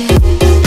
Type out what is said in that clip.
you